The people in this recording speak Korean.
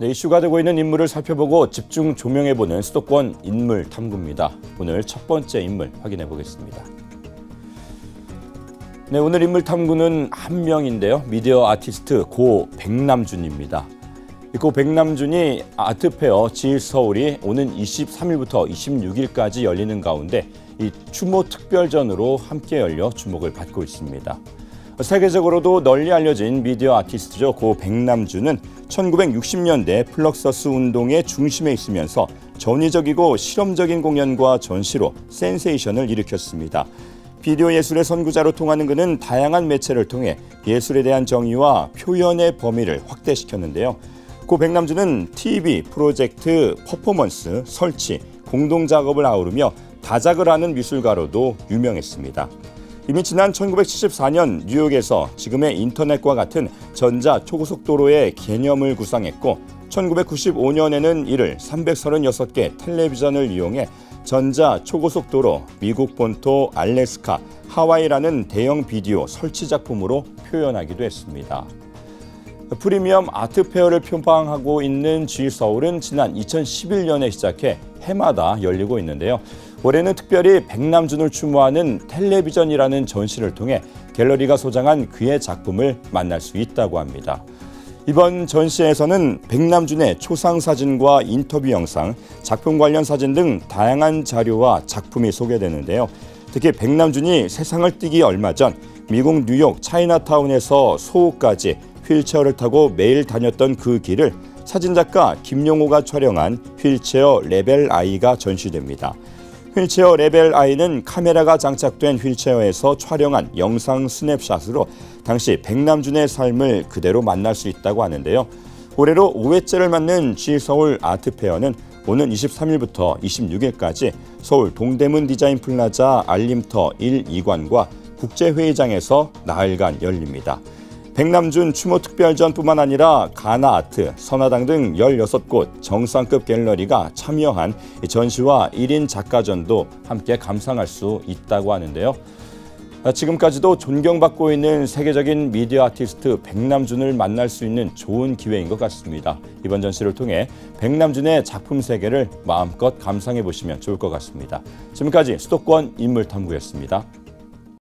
네, 이슈가 되고 있는 인물을 살펴보고 집중 조명해보는 수도권 인물 탐구입니다. 오늘 첫 번째 인물 확인해 보겠습니다. 네, 오늘 인물 탐구는 한 명인데요. 미디어 아티스트 고 백남준입니다. 고 백남준이 아트페어 지일 서울이 오는 23일부터 26일까지 열리는 가운데 이 추모 특별전으로 함께 열려 주목을 받고 있습니다. 세계적으로도 널리 알려진 미디어 아티스트죠. 고 백남준은 1960년대 플럭서스 운동의 중심에 있으면서 전위적이고 실험적인 공연과 전시로 센세이션을 일으켰습니다. 비디오 예술의 선구자로 통하는 그는 다양한 매체를 통해 예술에 대한 정의와 표현의 범위를 확대시켰는데요. 고 백남준은 TV, 프로젝트, 퍼포먼스, 설치, 공동 작업을 아우르며 다작을 하는 미술가로도 유명했습니다. 이미 지난 1974년 뉴욕에서 지금의 인터넷과 같은 전자 초고속도로의 개념을 구상했고 1995년에는 이를 336개 텔레비전을 이용해 전자 초고속도로 미국 본토 알래스카 하와이라는 대형 비디오 설치 작품으로 표현하기도 했습니다. 프리미엄 아트페어를 표방하고 있는 G 서울은 지난 2011년에 시작해 해마다 열리고 있는데요. 올해는 특별히 백남준을 추모하는 텔레비전이라는 전시를 통해 갤러리가 소장한 그의 작품을 만날 수 있다고 합니다. 이번 전시에서는 백남준의 초상 사진과 인터뷰 영상, 작품 관련 사진 등 다양한 자료와 작품이 소개되는데요. 특히 백남준이 세상을 뜨기 얼마 전 미국 뉴욕 차이나타운에서 소호까지 휠체어를 타고 매일 다녔던 그 길을 사진작가 김용호가 촬영한 휠체어 레벨 아이가 전시됩니다. 휠체어 레벨 아이는 카메라가 장착된 휠체어에서 촬영한 영상 스냅샷으로 당시 백남준의 삶을 그대로 만날 수 있다고 하는데요. 올해로 5회째를 맞는 G서울 아트페어는 오는 23일부터 26일까지 서울 동대문 디자인 플라자 알림터 1, 2관과 국제회의장에서 나흘간 열립니다. 백남준 추모 특별전뿐만 아니라 가나아트, 선화랑 등 16곳 정상급 갤러리가 참여한 전시와 1인 작가전도 함께 감상할 수 있다고 하는데요. 지금까지도 존경받고 있는 세계적인 미디어 아티스트 백남준을 만날 수 있는 좋은 기회인 것 같습니다. 이번 전시를 통해 백남준의 작품 세계를 마음껏 감상해 보시면 좋을 것 같습니다. 지금까지 수도권 인물탐구였습니다.